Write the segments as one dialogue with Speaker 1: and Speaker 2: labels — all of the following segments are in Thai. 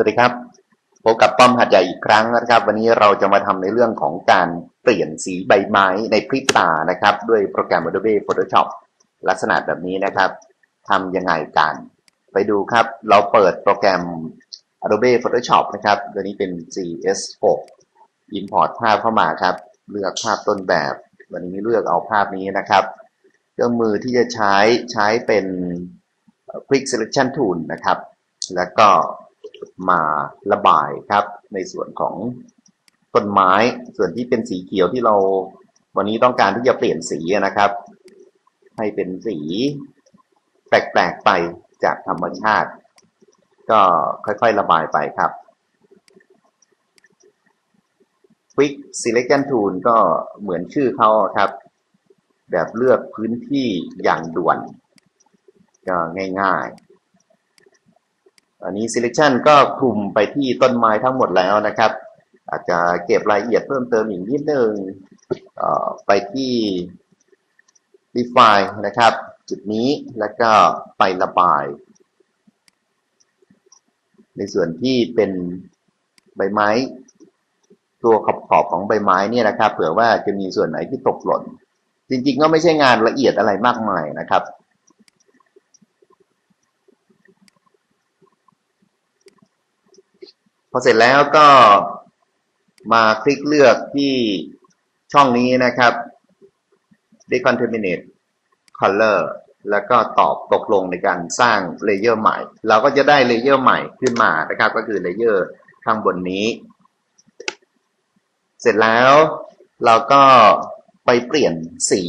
Speaker 1: สวัสดีครับพบกับป้อมหัดใหญ่อีกครั้งนะครับ วันนี้เราจะมาทำในเรื่องของการเปลี่ยนสีใบไม้ในพริบตานะครับ ด้วยโปรแกรม Adobe Photoshop ลักษณะแบบนี้นะครับทำยังไงกัน ไปดูครับเราเปิดโปรแกรม Adobe Photoshop นะครับตัวนี้เป็น CS6 Import ภาพเข้ามาครับ เลือกภาพต้นแบบ วันนี้เลือกเอาภาพนี้นะครับ เครื่องมือที่จะใช้ใช้เป็น Quick Selection Tool นะครับ แล้วก็ มาระบายครับ ในส่วนของต้นไม้ ส่วนที่เป็นสีเขียวที่เราวันนี้ต้องการที่จะเปลี่ยนสีนะครับ ให้เป็นสีแปลกๆไปจากธรรมชาติ ก็ค่อยๆระบายไปครับ Quick Selection Tool ก็เหมือนชื่อเขาครับ แบบเลือกพื้นที่อย่างด่วน ก็ง่ายๆ อันนี้ selection ก็คลุมไปที่ต้นไม้ทั้งหมดแล้วนะครับ อาจจะเก็บรายละเอียดเพิ่มเติมอีกนิดนึงไปที่ define นะครับ จุดนี้แล้วก็ไประบาย ในส่วนที่เป็นใบไม้ ตัวขอบขอบของใบไม้เนี่ยนะครับ เผื่อว่าจะมีส่วนไหนที่ตกหล่น จริงๆก็ไม่ใช่งานละเอียดอะไรมากมายนะครับ อเสร็จแล้วก็มาคลิกเลือกที่ช่องนี้นะครับ decontaminate color แล้วก็ตอบตกลงในการสร้าง layer ใหม่ เราก็จะได้ layer ใหม่ขึ้นมานะครับ ก็คือ layerข้างบนนี้ เสร็จแล้วเราก็ไปเปลี่ยนสี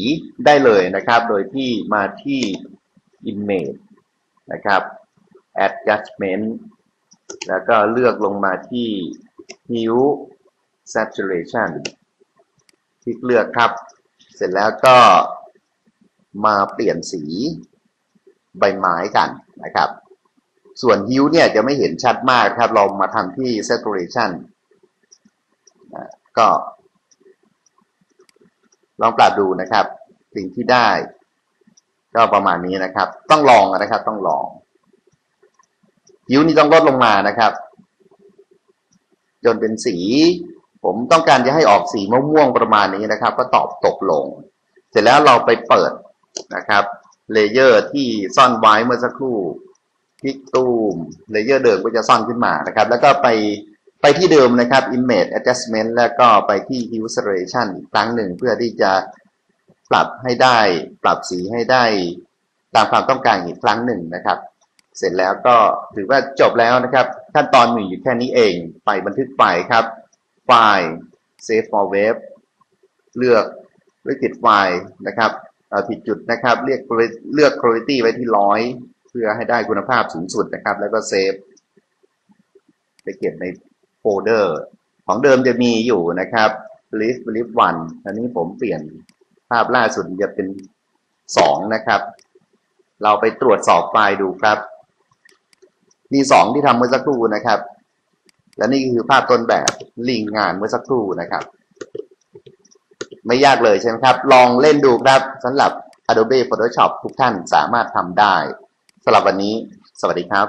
Speaker 1: ได้เลยนะครับ โดยที่มาที่ image นะครับ adjustment แล้วก็เลือกลงมาที่ hue saturation คลิกเลือกครับ เสร็จแล้วก็มาเปลี่ยนสีใบไม้กันนะครับ ส่วน hue เนี่ยจะไม่เห็นชัดมากครับเรามาทำที่ saturation ก็ ลองปรับดูนะครับ สิ่งที่ได้ ก็ประมาณนี้นะครับ ต้องลองนะครับ ต้องลอง ผิวนี่ต้องลดลงมานะครับ จนเป็นสี ผมต้องการจะให้ออกสีม่วงๆประมาณนี้นะครับ ก็ตอบตกลง เสร็จแล้วเราไปเปิดนะครับ layer ที่ซ่อนไว้เมื่อสักครู่คลิกตูม layer เดิมก็จะซ่อนขึ้นมานะครับ แล้วก็ไปไปที่เดิมนะครับ image adjustment แล้วก็ไปที่ hue saturation อีกครั้งหนึ่งเพื่อที่จะปรับให้ได้ ปรับสีให้ได้ ตามความต้องการอีกครั้งหนึ่งนะครับ เสร็จแล้วก็ถือว่าจบแล้วนะครับ ขั้นตอนมีอยู่แค่นี้เองไปบันทึกไฟล์ครับ ไฟล์ save for web เลือกเลือกติดไฟล์นะครับผิดจุดนะครับ เรียกเลือก quality ไว้ที่ร้อยเพื่อให้ได้คุณภาพสูงสุดนะครับ แล้วก็ save ไปเก็บในโฟลเดอร์ ของเดิมจะมีอยู่นะครับ leaf leaf one อันนี้ผมเปลี่ยนภาพล่าสุดจะเป็นสองนะครับ เราไปตรวจสอบไฟล์ดูครับ มีสองที่ทำเมื่อสักครู่นะครับ และนี่คือภาพต้นแบบลิงงานเมื่อสักครู่นะครับ ไม่ยากเลยใช่ไหมครับ ลองเล่นดูครับสำหรับ Adobe Photoshop ทุกท่านสามารถทำได้สำหรับวันนี้ สวัสดีครับ